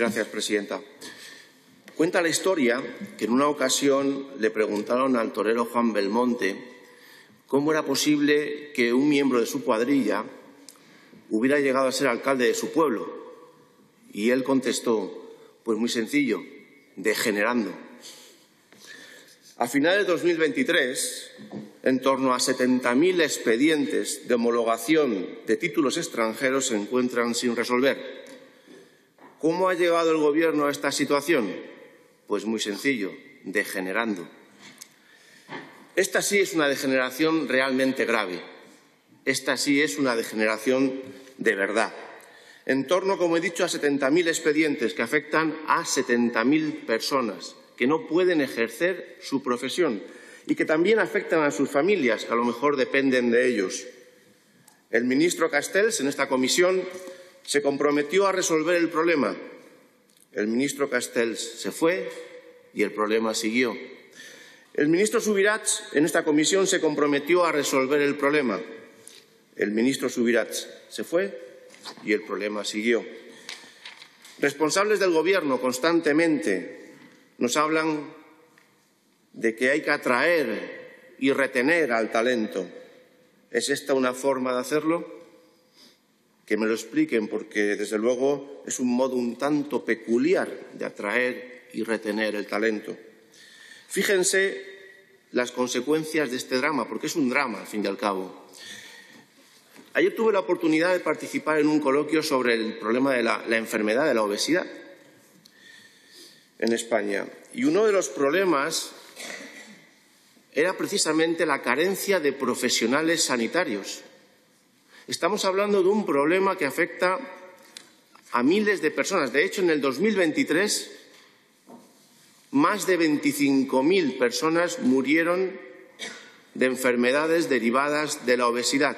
Gracias, presidenta. Cuenta la historia que en una ocasión le preguntaron al torero Juan Belmonte cómo era posible que un miembro de su cuadrilla hubiera llegado a ser alcalde de su pueblo. Y él contestó, pues muy sencillo, degenerando. A finales de 2023, en torno a 70.000 expedientes de homologación de títulos extranjeros se encuentran sin resolver. ¿Cómo ha llegado el Gobierno a esta situación? Pues muy sencillo, degenerando. Esta sí es una degeneración realmente grave. Esta sí es una degeneración de verdad. En torno, como he dicho, a 70.000 expedientes que afectan a 70.000 personas que no pueden ejercer su profesión y que también afectan a sus familias, que a lo mejor dependen de ellos. El ministro Castells, en esta comisión, se comprometió a resolver el problema. El ministro Castells se fue y el problema siguió. El ministro Subirats, en esta comisión, se comprometió a resolver el problema. El ministro Subirats se fue y el problema siguió. Responsables del Gobierno constantemente nos hablan de que hay que atraer y retener al talento. ¿Es esta una forma de hacerlo? Que me lo expliquen, porque desde luego es un modo un tanto peculiar de atraer y retener el talento. Fíjense las consecuencias de este drama, porque es un drama, al fin y al cabo. Ayer tuve la oportunidad de participar en un coloquio sobre el problema de la, la enfermedad de la obesidad en España. Y uno de los problemas era precisamente la carencia de profesionales sanitarios. Estamos hablando de un problema que afecta a miles de personas. De hecho, en el 2023, más de 25.000 personas murieron de enfermedades derivadas de la obesidad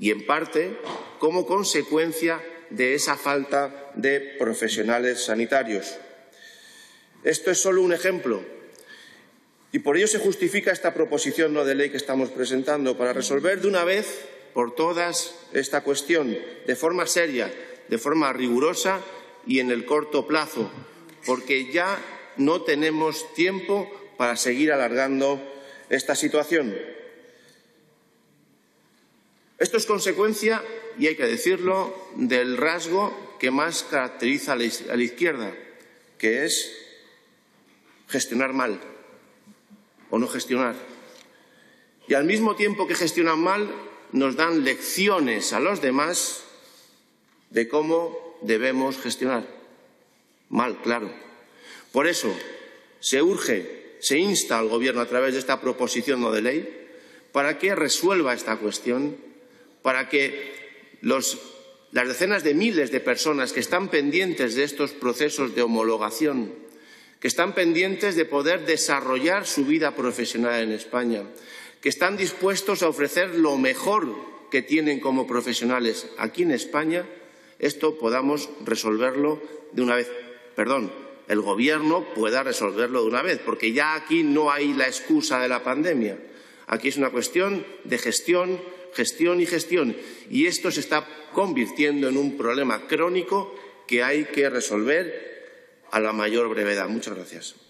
y, en parte, como consecuencia de esa falta de profesionales sanitarios. Esto es solo un ejemplo. Y por ello se justifica esta proposición de ley que estamos presentando, para resolver de una vez por todas esta cuestión de forma seria, de forma rigurosa y en el corto plazo, porque ya no tenemos tiempo para seguir alargando esta situación. Esto es consecuencia, y hay que decirlo, del rasgo que más caracteriza a la izquierda, que es gestionar mal o no gestionar. Y al mismo tiempo que gestionan mal, nos dan lecciones a los demás de cómo debemos gestionar. Mal, claro. Por eso se urge, se insta al Gobierno a través de esta proposición no de ley para que resuelva esta cuestión, para que las decenas de miles de personas que están pendientes de estos procesos de homologación que están pendientes de poder desarrollar su vida profesional en España, que están dispuestos a ofrecer lo mejor que tienen como profesionales aquí en España, esto podamos resolverlo de una vez. Perdón, el Gobierno pueda resolverlo de una vez, porque ya aquí no hay la excusa de la pandemia. Aquí es una cuestión de gestión, gestión y gestión. Y esto se está convirtiendo en un problema crónico que hay que resolver a la mayor brevedad. Muchas gracias.